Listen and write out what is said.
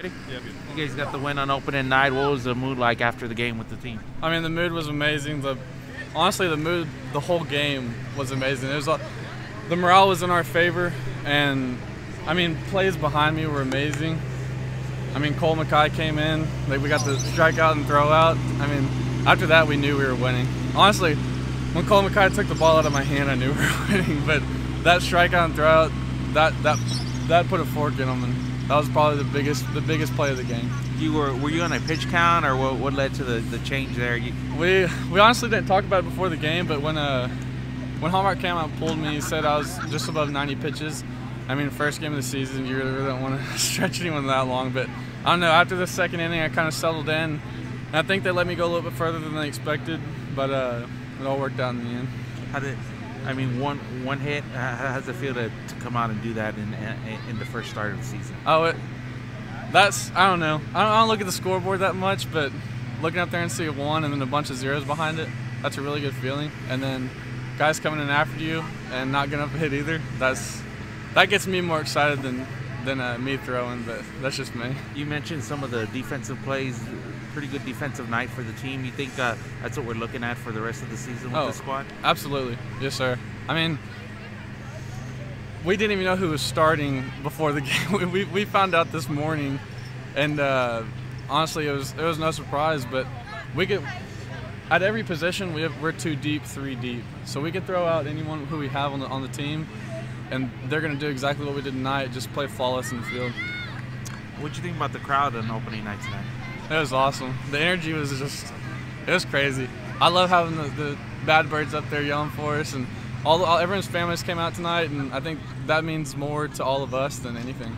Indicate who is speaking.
Speaker 1: You guys got the win on opening night. What was the mood like after the game with the team?
Speaker 2: I mean, the mood was amazing. The honestly, the mood, the whole game was amazing. It was a, the morale was in our favor, and I mean, plays behind me were amazing. I mean, Cole McKay came in. Like we got the strike out and throw out. I mean, after that, we knew we were winning. Honestly, when Cole McKay took the ball out of my hand, I knew we were winning. But that strikeout and throw out, that that that put a fork in them, and that was probably the biggest the biggest play of the game.
Speaker 1: You were were you on a pitch count, or what, what led to the, the change there? You,
Speaker 2: We we honestly didn't talk about it before the game, but when uh when Hallmark came out and pulled me, he said I was just above 90 pitches. I mean, first game of the season, you really don't want to stretch anyone that long. But I don't know. After the second inning, I kind of settled in. And I think they let me go a little bit further than they expected, but uh, it all worked out in the end.
Speaker 1: how did I mean one one hit? How does it feel to, to come out and do that in, in in the first start of the season?
Speaker 2: Oh, it, that's I don't know. I don't, I don't look at the scoreboard that much, but looking up there and see a one and then a bunch of zeros behind it, that's a really good feeling. And then guys coming in after you and not getting up a hit either, that's that gets me more excited than than uh, me throwing. But that's just me.
Speaker 1: You mentioned some of the defensive plays. Pretty good defensive night for the team. You think uh, that's what we're looking at for the rest of the season with
Speaker 2: Oh.
Speaker 1: the squad?
Speaker 2: Absolutely, yes, sir. I mean, we didn't even know who was starting before the game. We, we, found out this morning, and uh, honestly, it was it was no surprise. But we could at every position we have, we're two deep, three deep, so we could throw out anyone who we have on the on the team, and they're gonna do exactly what we did tonight. Just play flawless in the field.
Speaker 1: What'd you think about the crowd on opening night tonight?
Speaker 2: It was awesome. The energy was just, it was crazy. I love having the, the bad birds up there yelling for us, and all, all everyone's families came out tonight, and I think that means more to all of us than anything.